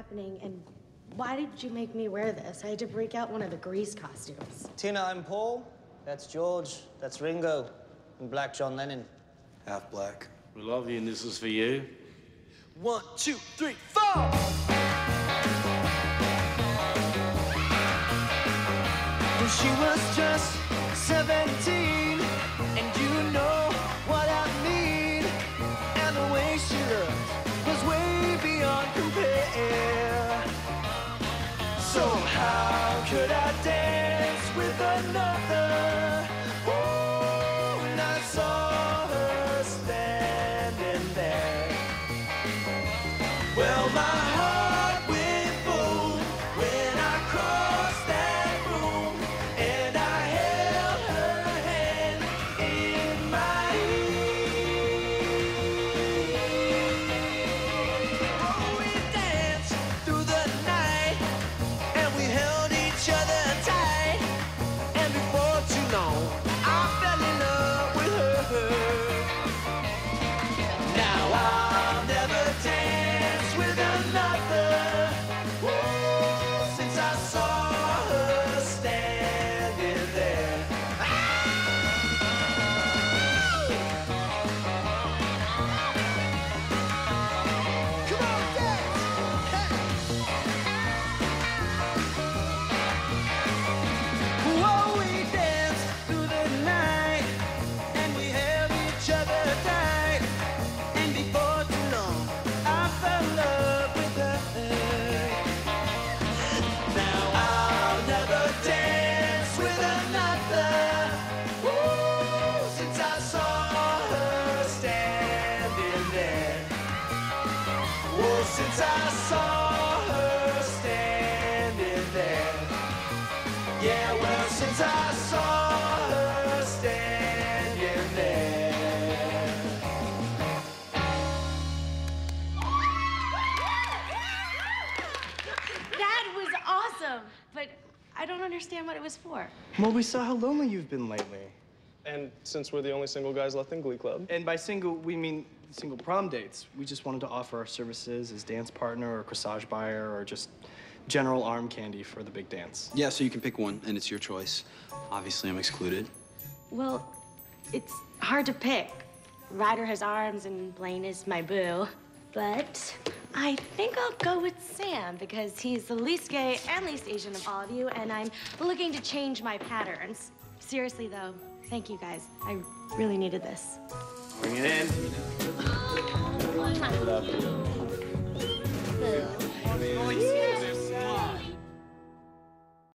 happening, and why did you make me wear this? I had to break out one of the Grease costumes. Tina, I'm Paul. That's George. That's Ringo. And Black John Lennon. Half black. We love you, and this is for you. One, two, three, four. When she was just 17, and you know another? With Yeah, well, since I saw her standing there. That was awesome, but I don't understand what it was for. Well, we saw how lonely you've been lately. And since we're the only single guys left in Glee Club, And by single, we mean single prom dates. We just wanted to offer our services as dance partner or corsage buyer or just general arm candy for the big dance. Yeah, so you can pick one, and it's your choice. Obviously, I'm excluded. Well, it's hard to pick. Ryder has arms and Blaine is my boo. But I think I'll go with Sam because he's the least gay and least Asian of all of you, and I'm looking to change my patterns. Seriously, though, thank you guys. I really needed this. Bring it in. Oh, Mwah.